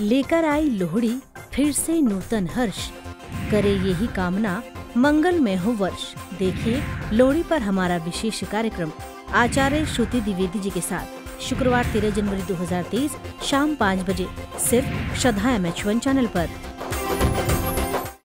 लेकर आई लोहड़ी, फिर से नूतन हर्ष। करे यही कामना मंगलमय हो वर्ष। देखिए, लोहड़ी पर हमारा विशेष कार्यक्रम, आचार्य श्रुति द्विवेदी जी के साथ। शुक्रवार 13 जनवरी 2023 शाम पाँच बजे, सिर्फ़ श्रद्धा एम चैनल पर।